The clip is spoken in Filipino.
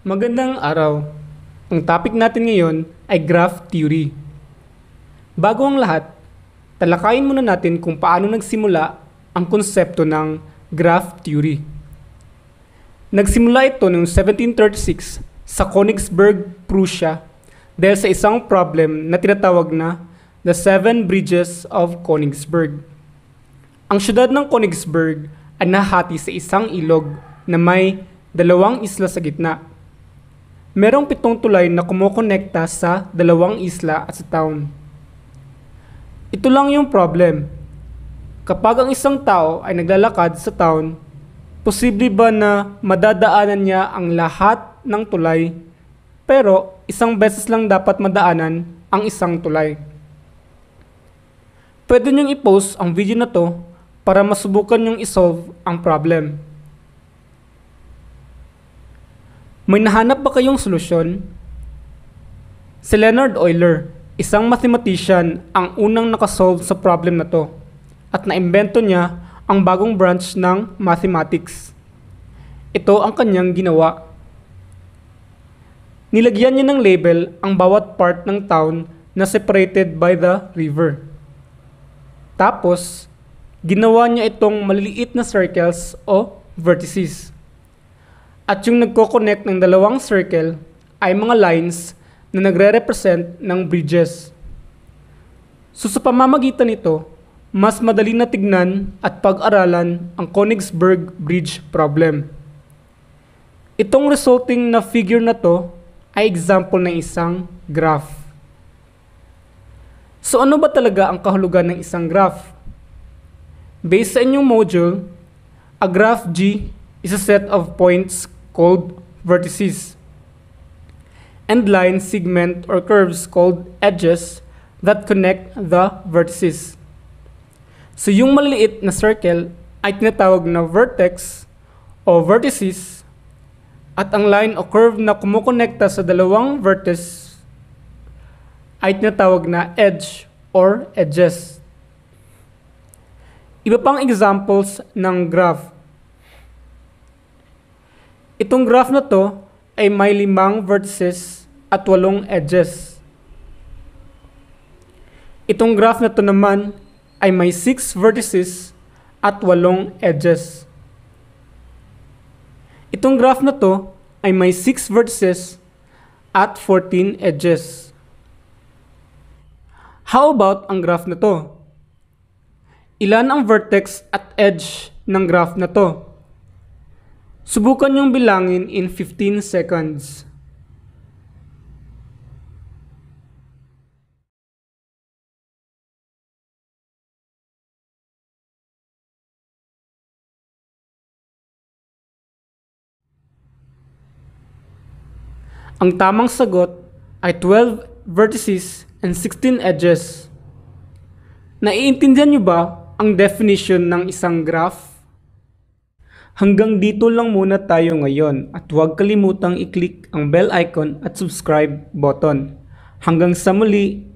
Magandang araw. Ang topic natin ngayon ay graph theory. Bago ang lahat, talakayin muna natin kung paano nagsimula ang konsepto ng graph theory. Nagsimula ito noong 1736 sa Königsberg, Prussia dahil sa isang problem na tinatawag na the Seven Bridges of Königsberg. Ang syudad ng Königsberg ay nahati sa isang ilog na may dalawang isla sa gitna. Merong pitong tulay na kumukonekta sa dalawang isla at sa town. Ito lang yung problem. Kapag ang isang tao ay naglalakad sa town, posible ba na madadaanan niya ang lahat ng tulay pero isang beses lang dapat madaanan ang isang tulay? Pwede niyong i-post ang video na to para masubukan niyong isolve ang problem. May nahanap ba kayong solusyon? Si Leonard Euler, isang mathematician ang unang nakasolve sa problem na to at naimbento niya ang bagong branch ng mathematics. Ito ang kanyang ginawa. Nilagyan niya ng label ang bawat part ng town na separated by the river. Tapos, ginawa niya itong maliliit na circles o vertices. At yung nagko-connect ng dalawang circle ay mga lines na nagre-represent ng bridges. So sa pamamagitan nito, mas madali na tignan at pag-aralan ang Königsberg Bridge problem. Itong resulting na figure na to ay example ng isang graph. So ano ba talaga ang kahulugan ng isang graph? Based sa inyong module, a graph G is a set of points called vertices, and lines, segment, or curves called edges that connect the vertices. So yung maliliit na circle ay tinatawag na vertex o vertices at ang line o curve na kumukonekta sa dalawang vertices ay tinatawag na edge or edges. Iba pang examples ng graph Itong graph na to ay may limang vertices at walong edges. Itong graph na to naman ay may 6 vertices at walong edges. Itong graph na to ay may 6 vertices at 14 edges. How about ang graph na to? Ilan ang vertex at edge ng graph na to? Subukan yung bilangin in 15 seconds. Ang tamang sagot ay 12 vertices and 16 edges. Naiintindihan niyo ba ang definition ng isang graph? Hanggang dito lang muna tayo ngayon at huwag kalimutang i-click ang bell icon at subscribe button. Hanggang sa muli,